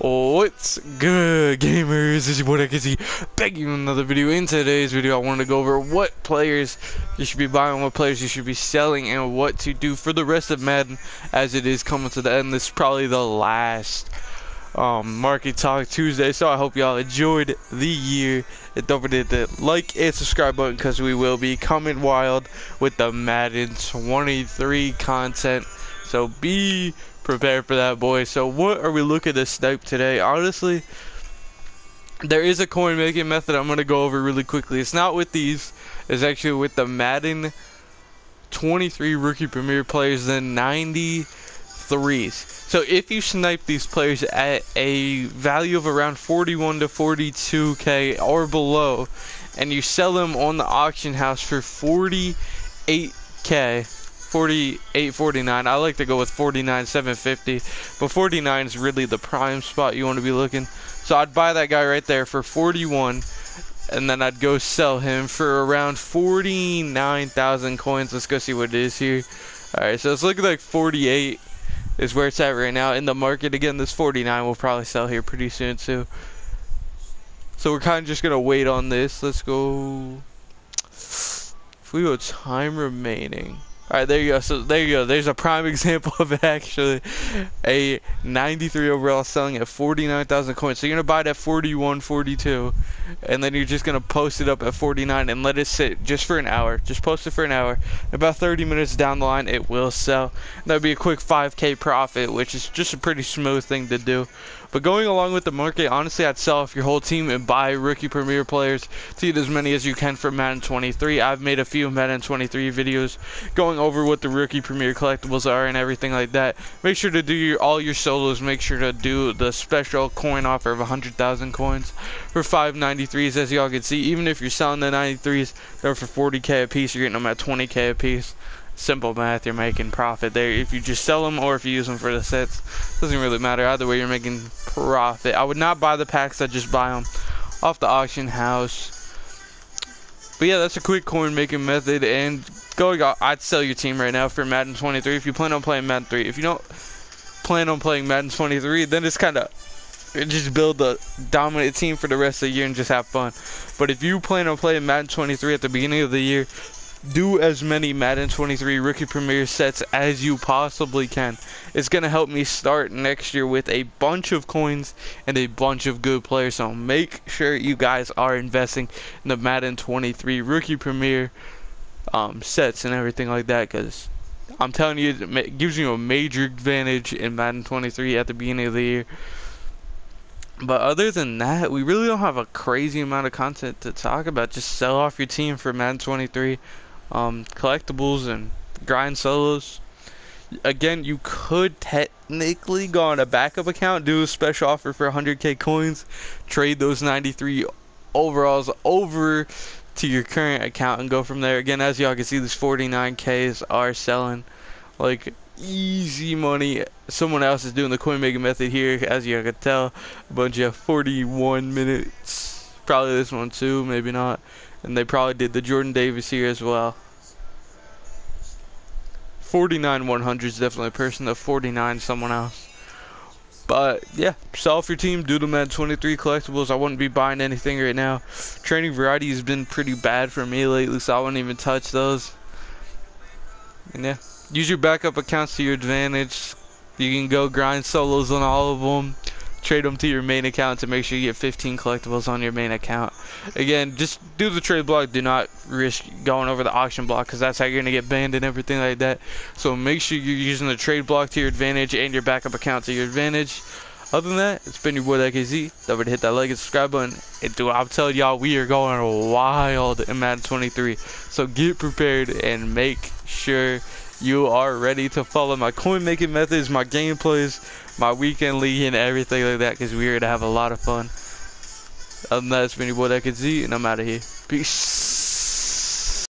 What's good gamers, it's your boy Dickie back in another video. In today's video I wanted to go over what players you should be buying, what players you should be selling, and what to do for the rest of Madden as it is coming to the end. This is probably the last um, Market Talk Tuesday, so I hope y'all enjoyed the year. And don't forget to like and subscribe button because we will be coming wild with the Madden 23 content. So be prepared for that, boys. So what are we looking to snipe today? Honestly, there is a coin making method I'm going to go over really quickly. It's not with these. It's actually with the Madden 23 rookie premier players, the 93s. So if you snipe these players at a value of around 41 to 42k or below, and you sell them on the auction house for 48k, 48 49 I like to go with 49 750 but 49 is really the prime spot you want to be looking. So I'd buy that guy right there for 41 and then I'd go sell him for around 49,000 coins. Let's go see what it is here. Alright so it's looking like 48 is where it's at right now in the market. Again this 49 will probably sell here pretty soon too. So we're kind of just gonna wait on this. Let's go. If we go time remaining Alright, there you go. So there you go. There's a prime example of actually. A 93 overall selling at 49,000 coins. So you're going to buy it at 41, 42. And then you're just going to post it up at 49 and let it sit just for an hour. Just post it for an hour. About 30 minutes down the line, it will sell. That would be a quick 5k profit, which is just a pretty smooth thing to do. But going along with the market, honestly, I'd sell off your whole team and buy rookie premier players to as many as you can for Madden 23. I've made a few Madden 23 videos going over what the rookie premier collectibles are and everything like that. Make sure to do your all your solos. Make sure to do the special coin offer of 100,000 coins for 593s. As y'all can see, even if you're selling the 93s, they're for 40k a piece. You're getting them at 20k a piece simple math, you're making profit there. If you just sell them or if you use them for the sets, doesn't really matter. Either way, you're making profit. I would not buy the packs. I just buy them off the auction house. But yeah, that's a quick coin making method. And going, I'd sell your team right now for Madden 23 if you plan on playing Madden 3. If you don't plan on playing Madden 23, then it's kind of just build a dominant team for the rest of the year and just have fun. But if you plan on playing Madden 23 at the beginning of the year, do as many Madden 23 Rookie Premier sets as you possibly can. It's going to help me start next year with a bunch of coins and a bunch of good players. So make sure you guys are investing in the Madden 23 Rookie Premier um, sets and everything like that because I'm telling you, it gives you a major advantage in Madden 23 at the beginning of the year. But other than that, we really don't have a crazy amount of content to talk about. Just sell off your team for Madden 23 um, collectibles and grind solos. Again, you could technically go on a backup account, do a special offer for 100k coins, trade those 93 overalls over to your current account and go from there. Again, as y'all can see, these 49ks are selling like easy money. Someone else is doing the coin making method here, as you can tell. A bunch of 41 minutes. Probably this one too, maybe not. And they probably did the Jordan Davis here as well. 49 100 is definitely a person. The 49 someone else. But yeah, sell off your team. Do Madden 23 collectibles. I wouldn't be buying anything right now. Training variety has been pretty bad for me lately, so I wouldn't even touch those. And yeah, use your backup accounts to your advantage. You can go grind solos on all of them trade them to your main account to make sure you get 15 collectibles on your main account. Again, just do the trade block. Do not risk going over the auction block because that's how you're going to get banned and everything like that. So make sure you're using the trade block to your advantage and your backup account to your advantage. Other than that, it's been your boy DKZ. Don't forget to hit that like and subscribe button. And do I'm telling y'all, we are going wild in Madden 23. So get prepared and make sure you are ready to follow my coin making methods, my gameplays, my weekend league, and everything like that because we're going to have a lot of fun. Other than that, it's been your boy DKZ, and I'm out of here. Peace.